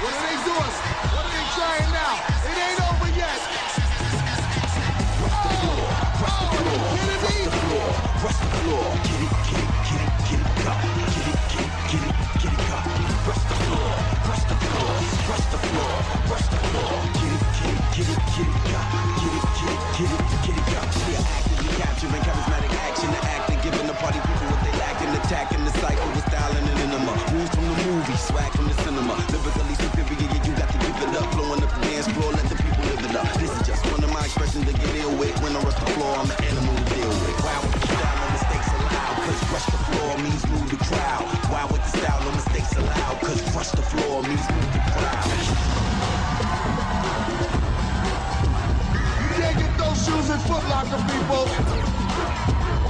What are they doing? What are they trying now? It ain't over yet. Oh, oh, are the. Get it, get it, get it, get it, go. Get it, get it, get it, get it, go. Press the floor. Press the floor. Press the floor. Press the floor. Get it, get it, get it, get it, go. Get it, get it, get it, get it, go. See, I actively capturing charismatic action to act giving the party people what they at Foot Locker, people.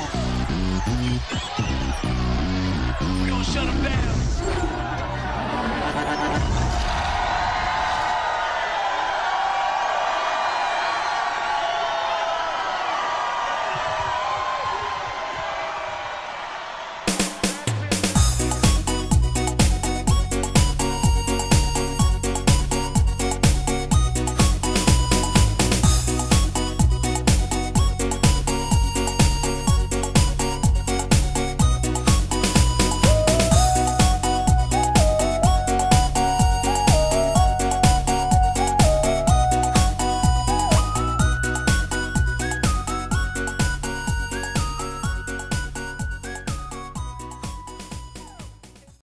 that. We're shut them down.